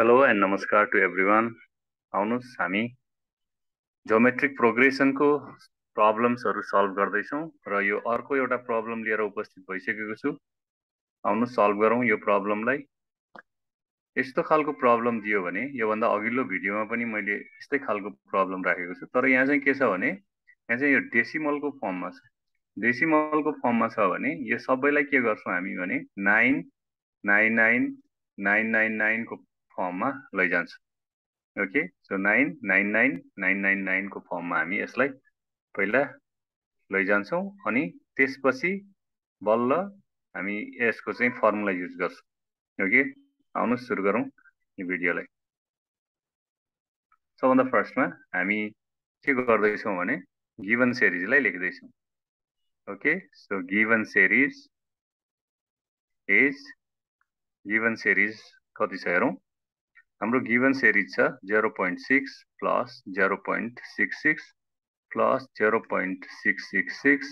Hello and नमस्कार to everyone आउनुहोस् हामी। जोमेट्रिक प्रोग्रेसनको प्रब्लम्सहरू सल्भ गर्दैछौँ र यो अर्को एउटा प्रब्लम लिएर उपस्थित भइसकेको छु। आउनुहोस् सल्भ गरौँ यो प्रब्लमलाई। यस्तो खालको प्रब्लम दियो भने योभन्दा अघिल्लो भिडियोमा पनि मैले यस्तै खालको प्रब्लम राखेको छु। तर यहाँ चाहिँ के छ भने यहाँ चाहिँ यो डेसिमलको फर्ममा छ। डेसिमलको फर्ममा छ भने यो सबैलाई के गर्छौँ हामी भने nine nine nine nine nine नाइनको फर्ममा लैजान्छ। Okay so nine nine nine nine nine नाइनको फर्ममा हामी यसलाई पहिला लैजान्छौँ अनि त्यसपछि बल्ल हामी यसको चाहिँ फर्मुला युज गर्छौँ। ओके आउनुहोस् सुरु गरौँ यो भिडियोलाई। सबभन्दा फर्स्टमा हामी के गर्दैछौँ भने गिभन सेरिजलाई लेख्दैछौँ। Okay so given series is given series कति छ हेरौँ? हाम्रो गिभन सेरिज छ zero point six plus zero point six six plus zero point six six six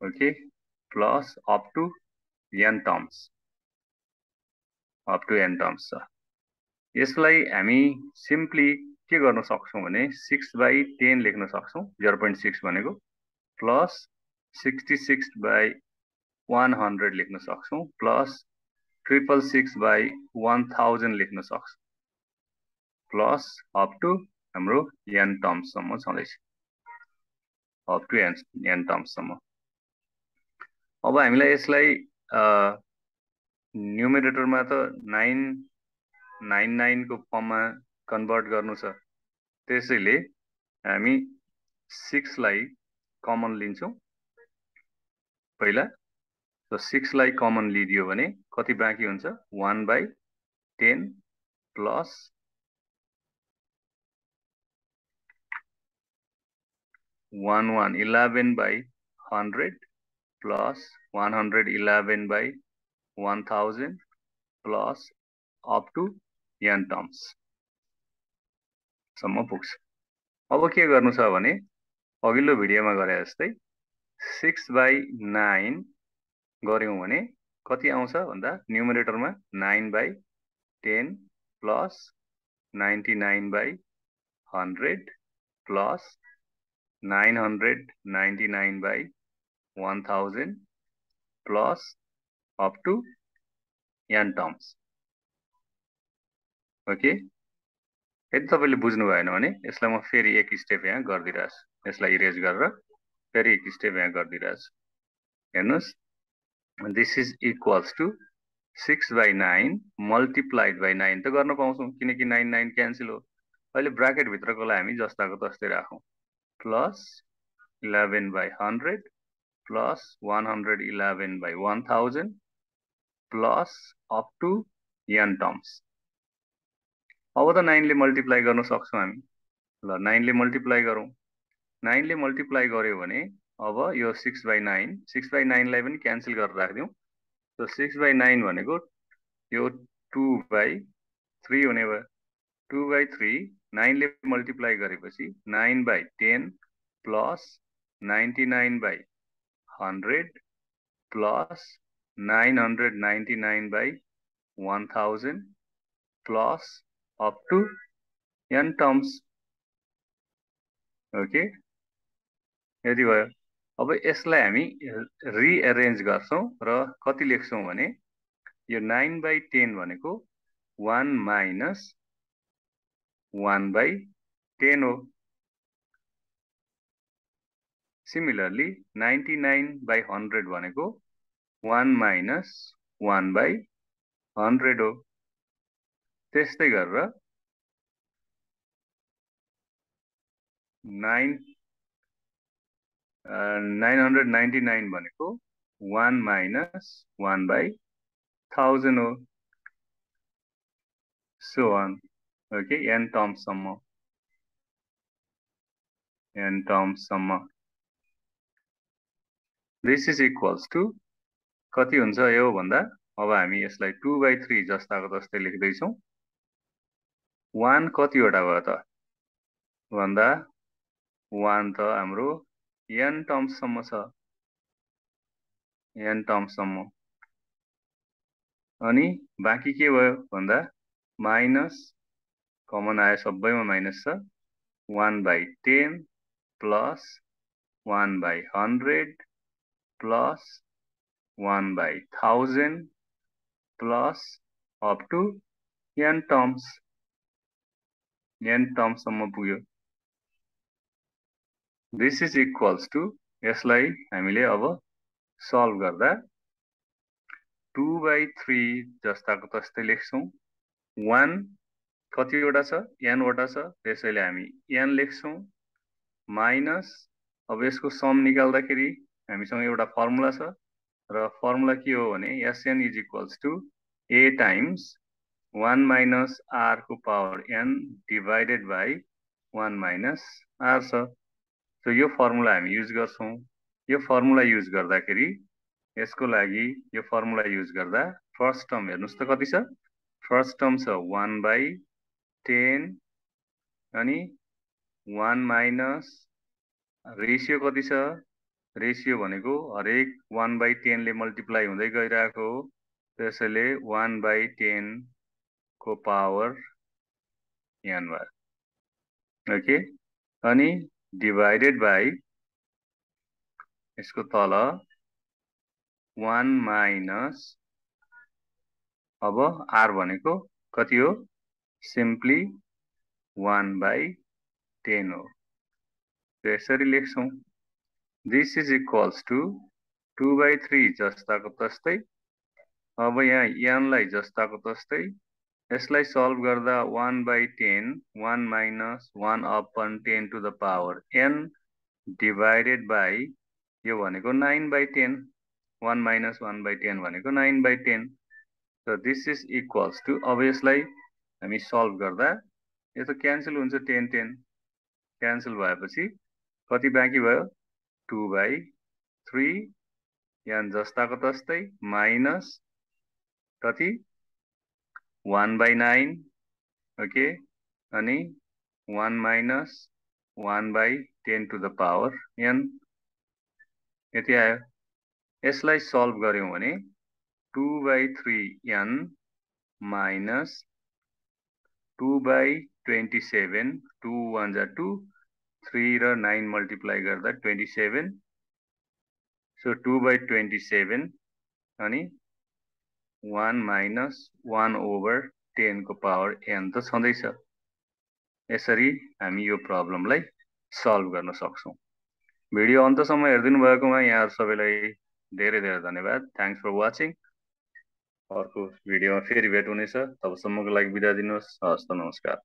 okay plus up to n terms up to n terms छ। यसलाई हामी simply के गर्न सक्छौँ भने सिक्स बाई टेन लेख्न सक्छौँ जेरो पोइन्ट सिक्स भनेको plus sixty six by one hundred लेख्न सक्छौँ plus triple six by one thousand लेख्न सक्छौँ। प्लस अप टु हाम्रो एन टर्म्ससम्म छँदैछ। अप टु एन एन टर्म्ससम्म। अब हामीलाई यसलाई न्युमिरेटरमा त नाइन नाइन नाइनको फर्ममा कन्भर्ट गर्नु छ। त्यसैले हामी सिक्सलाई कमन लिन्छौँ। पहिला सिक्सलाई कमन लिइदियो भने कति बाँकी हुन्छ? One by ten plus one one. Eleven by hundred plus one hundred eleven by one thousand plus up to n terms. सम्म पुग्छ। अब के गर्नु छ भने अघिल्लो भिडियोमा गरे जस्तै सिक्स बाई नाइन गऱ्यौँ भने कति आउँछ भन्दा न्युमिरेटरमा nine by ten plus ninety nine by hundred plus 999 by 1000 plus up to n terms. Okay यदि तपाईँले बुझ्नु भएन भने यसलाई म फेरि एक स्टेप यहाँ गरिदिइरहेछु यसलाई इरेज गरेर फेरि एक स्टेप यहाँ गरिदिइरहेछु हेर्नुहोस्। This is equals to six by nine multiplied by nine त गर्न पाउँछौँ, किनकि नाइन नाइन क्यान्सल हो। अहिले ब्राकेटभित्रकोलाई हामी जस्ताको तस्तै राखौँ। Plus 11 by 100 plus 111 by 1000 plus up to n terms. अब त नाइनले मल्टिप्लाई गर्न सक्छौँ हामी। ल नाइनले मल्टिप्लाई गरौँ नाइनले मल्टिप्लाई गऱ्यो भने अब यो six by nine six by नाइनलाई पनि क्यान्सल गरेर राखिदिउँ। सो सिक्स बाई नाइन भनेको यो टु बाई थ्री हुने भयो। टु बाई थ्री नाइनले मल्टिप्लाई गरेपछि nine by ten plus ninety nine by hundred plus nine hundred ninety nine by one thousand plus up to n terms okay यति भयो। अब यसलाई हामी रिएरेन्ज गर्छौँ र कति यो नाइन बाई टेन भनेको one minus one by ten हो similarly ninety nine by hundred भनेको one minus one by hundred हो त्यस्तै गरेर nine nine hundred ninety nine भनेको one minus one by thousand हो सो ओके एन टर्म्ससम्म n टर्म्ससम्म दिस इज इक्वल्स टु कति हुन्छ यो भन्दा? अब हामी यसलाई टु बाई थ्री जस्ताको जस्तै लेख्दैछौँ। वान कतिवटा भयो त? भन्दा वान त हाम्रो एन टर्म्ससम्म छ। एन टर्म्ससम्म अनि बाँकी के भयो भन्दा? माइनस कमन आयो सबैमा माइनस छ। One by ten plus one by hundred plus one by thousand plus up to n terms n टर्म्ससम्म पुग्यो। दिस इज इक्वल्स टु यसलाई हामीले अब सल्भ गर्दा टु बाई थ्री जस्ताको तस्तै लेख्छौँ। वान कतिवटा छ? एनवटा छ। त्यसैले हामी एन लेख्छौँ। माइनस अब यसको सम निकाल्दाखेरि हामीसँग एउटा फर्मुला छ र फर्मुला के हो भने SN is equals to a times one minus आरको power n divided by one minus r छ। सो यो फर्मुला हामी युज गर्छौँ। यो फर्मुला युज गर्दाखेरि यसको लागि यो फर्मुला युज गर्दा फर्स्ट टर्म हेर्नुहोस् त कति छ? फर्स्ट टर्म छ वान बाई टेन अनि वान माइनस रेसियो कति छ? रेसियो भनेको हरेक वान बाई टेनले मल्टिप्लाई हुँदै गइरहेको हो। त्यसैले वान बाई टेनको पावर एन भयो ओके? अनि डिभाइडेड बाई यसको तल वान माइनस अब आर भनेको कति हो? सिम्पली वान बाई टेन हो यसरी लेख्छौँ this is equals to two by three जस्ताको तस्तै अब यहाँ एनलाई जस्ताको तस्तै यसलाई सल्भ गर्दा one by ten one minus one upon ten to the power n divided by यो भनेको nine by ten one minus one by ten भनेको नाइन बाई टेन र दिस इज इक्वल्स टु अब यसलाई हामी सल्भ गर्दा यो त क्यान्सल हुन्छ टेन टेन क्यान्सल भएपछि कति बाँकी भयो? टु बाई थ्री यहाँ जस्ताको तस्तै माइनस कति? वान बाई नाइन ओके अनि one minus one by ten to the power n यति आयो। यसलाई सल्भ गऱ्यौँ भने two by three n minus two by twenty seven two one जा टू थ्री र नाइन मल्टिप्लाई गर्दा twenty seven so two by twenty seven अनि one minus one over टेनको पावर एन त छँदैछ। यसरी हामी यो प्रब्लमलाई सल्भ गर्न सक्छौँ। भिडियो अन्तसम्म हेरिदिनु भएकोमा यहाँहरू सबैलाई धेरै धेरै धन्यवाद। थ्याङ्क्स फर वाचिङ अर्को भिडियोमा फेरि भेट हुनेछ। तबसम्मको लागि बिदा दिनुहोस्। हस् त नमस्कार।